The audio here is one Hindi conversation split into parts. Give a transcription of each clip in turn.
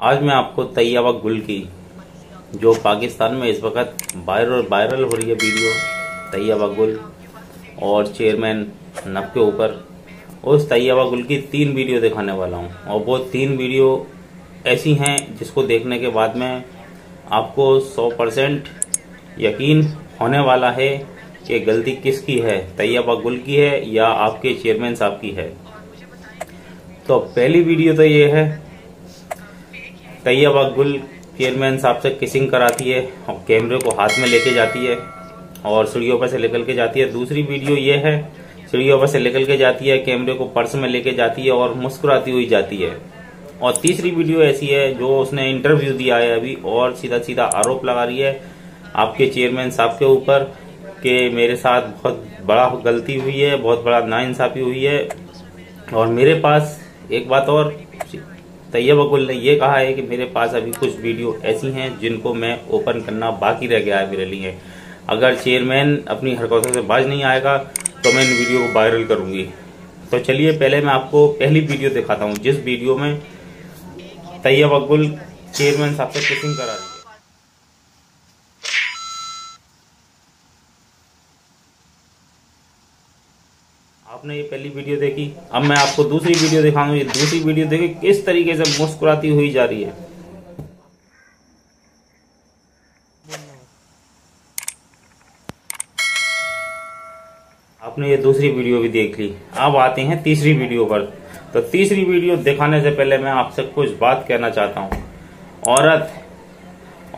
आज मैं आपको तैयबा गुल की, जो पाकिस्तान में इस वक्त वायरल वायरल हो रही है वीडियो तैयबा गुल और चेयरमैन नब के ऊपर, उस तैयबा गुल की तीन वीडियो दिखाने वाला हूँ। और वो तीन वीडियो ऐसी हैं जिसको देखने के बाद में आपको 100 परसेंट यकीन होने वाला है कि गलती किसकी है, तैयबा गुल की है या आपके चेयरमैन साहब की है। तो पहली वीडियो तो ये है तैयबा गुल चेयरमैन साहब से किसिंग कराती है, और कैमरे को हाथ में लेके जाती है, और सीढ़ियों पर से निकल के जाती है। दूसरी वीडियो ये है, सीढ़ियों पर से निकल के जाती है कैमरे को पर्स में लेके जाती है, और मुस्कुराती हुई जाती है। और तीसरी वीडियो ऐसी है, जो उसने इंटरव्यू दिया है अभी, और सीधा सीधा आरोप लगा रही है आपके चेयरमैन साहब के ऊपर, कि मेरे साथ बहुत बड़ा गलती हुई है, बहुत बड़ा नाइंसाफी हुई है। और मेरे पास एक बात और तैयब अकुल ने यह कहा है कि मेरे पास अभी कुछ वीडियो ऐसी हैं जिनको मैं ओपन करना बाकी रह गया है मेरे लिए। अगर चेयरमैन अपनी हरकतों से बाज नहीं आएगा तो मैं इन वीडियो को वायरल करूँगी। तो चलिए, पहले मैं आपको पहली वीडियो दिखाता हूँ, जिस वीडियो में तैयब अकबुल चेयरमैन साहब से किसिंग करा रही आपने ये पहली वीडियो देखी, अब मैं आपको दूसरी वीडियो दिखाऊँगा। दूसरी वीडियो देखिए किस तरीके से मुस्कुराती हुई जा रही है। आपने ये दूसरी वीडियो भी देख ली। अब आते हैं तीसरी वीडियो पर। तो तीसरी वीडियो दिखाने से पहले मैं आपसे कुछ बात कहना चाहता हूँ। औरत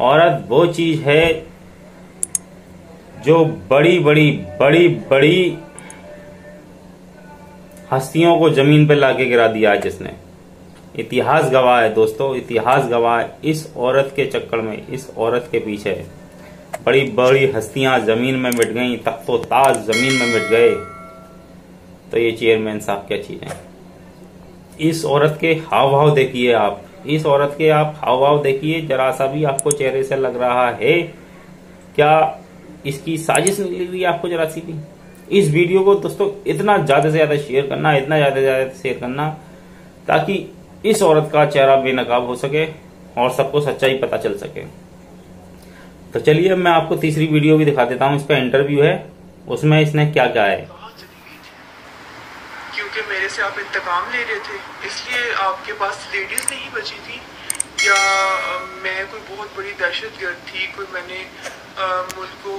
औरत वो चीज़ है जो बड़ी बड़ी बड़ी बड़ी हस्तियों को ज़मीन पर लाके गिरा दिया जिसने। इतिहास गवाह है दोस्तों, इतिहास गवाह इस औरत के चक्कर में, इस औरत के पीछे बड़ी बड़ी हस्तियाँ ज़मीन में मिट गई तख्तो ताज ज़मीन में मिट गए। तो ये चेयरमैन साहब क्या चीज़ है? इस औरत के हाव भाव देखिए आप, इस औरत के आप हाव भाव देखिए, जरा सा भी आपको चेहरे से लग रहा है। क्या इसकी साजिश निकली हुई आपको जरा सी भी? इस वीडियो को दोस्तों इतना ज़्यादा से ज़्यादा शेयर करना, इतना ज़्यादा से ज़्यादा शेयर करना, ताकि इस औरत का चेहरा बेनकाब हो सके और सबको सच्चाई पता चल सके। तो चलिए मैं आपको तीसरी वीडियो भी दिखा देता हूँ, इसका इंटरव्यू है, उसमें इसने क्या क्या है। क्योंकि मेरे से आप इंतकाम ले रहे थे, इसलिए आपके पास लेडीज़ नहीं बची थी, या मैं कोई बहुत बड़ी दहशत गर्द थी, कोई मैंने मुल्क को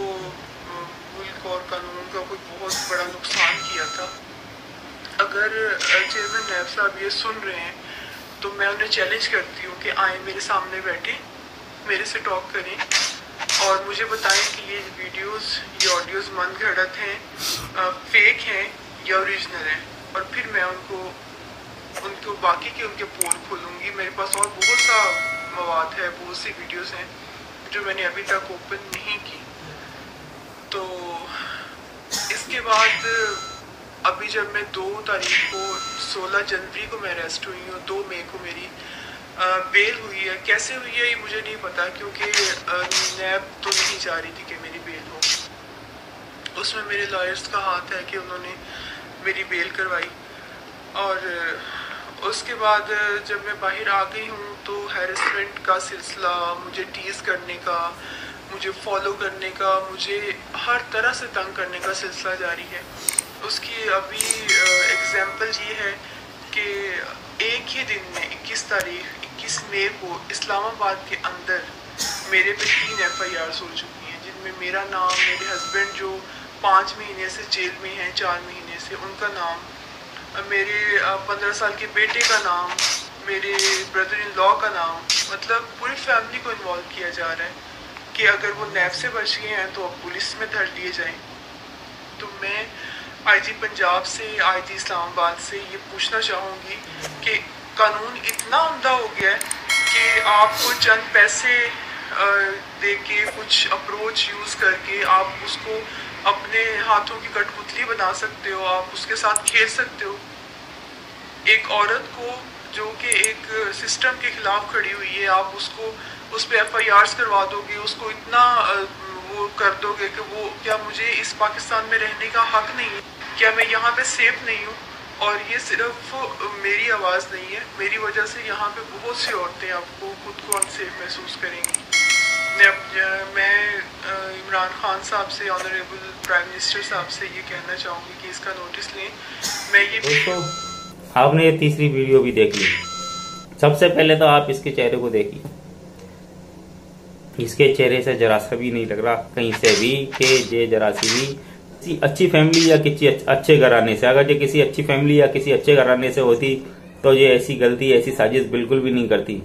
बहुत बड़ा नुकसान किया था। अगर चेयरमैन नैब साहब ये सुन रहे हैं तो मैं उन्हें चैलेंज करती हूँ कि आए मेरे सामने बैठे, मेरे से टॉक करें और मुझे बताएँ कि ये वीडियोस ये ऑडियोज मन घड़त हैं फेक हैं या ओरिजिनल हैं। और फिर मैं उनको उनको बाकी के उनके पोल खोलूँगी। मेरे पास और बहुत सा मवाद है, बहुत सी वीडियोस हैं, जो मैंने अभी तक ओपन नहीं की तो इसके बाद, अभी जब मैं दो तारीख को 16 जनवरी को मैं अरेस्ट हुई हूँ, दो मई को मेरी बेल हुई है। कैसे हुई है, ये मुझे नहीं पता, क्योंकि नैब तो नहीं चाह रही थी कि मेरी बेल हो। उसमें मेरे लॉयर्स का हाथ है कि उन्होंने मेरी बेल करवाई। और, उसके बाद, जब मैं बाहर आ गई हूँ तो हेरसमेंट का सिलसिला, मुझे टीज़ करने का मुझे फॉलो करने का, मुझे हर तरह से तंग करने का सिलसिला जारी है। उसकी अभी एग्ज़ाम्पल ये है कि एक ही दिन में 21 तारीख 21 मई को इस्लामाबाद के अंदर मेरे पे तीन एफ़ आई आर हो चुकी हैं, जिनमें मेरा नाम, मेरे हस्बैंड जो पाँच महीने से जेल में हैं, चार महीने से, उनका नाम, मेरे पंद्रह साल के बेटे का नाम, मेरे ब्रदर इन लॉ का नाम मतलब पूरी फैमिली को इन्वॉल्व किया जा रहा है। कि अगर वो नैब से बच गए हैं तो अब पुलिस में धर लिए जाएँ। तो मैं आईजी पंजाब से, आईजी इस्लामाबाद से ये पूछना चाहूँगी कि कानून इतना उमदा हो गया है कि आपको चंद पैसे दे के कुछ अप्रोच यूज़ करके आप उसको अपने हाथों की कठपुतली बना सकते हो, आप उसके साथ खेल सकते हो। एक औरत को जो कि एक सिस्टम के खिलाफ खड़ी हुई है, आप उसको, उस पर एफ़ आई आर्स करवा दोगे, उसको इतना वो कर दोगे कि वो, क्या मुझे इस पाकिस्तान में रहने का हक नहीं है? क्या मैं यहाँ पे सेफ़ नहीं हूँ? और ये सिर्फ़ मेरी आवाज़ नहीं है, मेरी वजह से यहाँ पे बहुत सी औरतें आपको खुद को अनसेफ महसूस करेंगी। मैं इमरान खान साहब से ऑनरेबल प्राइम मिनिस्टर साहब से ये कहना चाहूँगी कि इसका नोटिस लें। मैं ये दोस्तों आपने ये तीसरी वीडियो भी देख ली। सबसे पहले तो आप इसके चेहरे को देखिए। इसके चेहरे से जरा सा भी नहीं लग रहा, कहीं से भी, के जे जरा सी भी। किसी अच्छी फैमिली या किसी अच्छे घराने से, अगर ये किसी अच्छी फैमिली या किसी अच्छे घराने से होती तो ये ऐसी गलती, ऐसी साजिश बिल्कुल भी नहीं करती।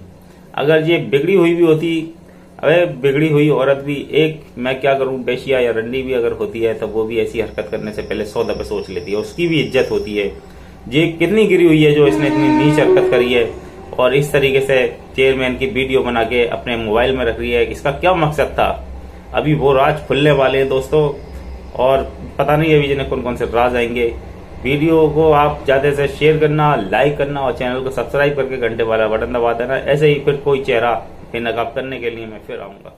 अगर ये बिगड़ी हुई भी होती, अरे बिगड़ी हुई औरत भी, एक मैं क्या करूँ, बेशिया या रंडी भी अगर होती है तो वो भी ऐसी हरकत करने से पहले सौ दफे सोच लेती है उसकी भी इज़्ज़त होती है। ये कितनी गिरी हुई है जो इसने इतनी नीच हरकत करी है? और इस तरीके से चेयरमैन की वीडियो बना के अपने मोबाइल में रख रही है, इसका क्या मकसद था? अभी वो राज खुलने वाले हैं दोस्तों, और पता नहीं अभी जिन्हें कौन कौन से राज आएँगे। वीडियो को आप ज़्यादा से शेयर करना लाइक करना और चैनल को सब्सक्राइब करके घंटे वाला बटन दबा देना। ऐसे ही फिर कोई चेहरा बेनकाब करने के लिए मैं फिर आऊँगा।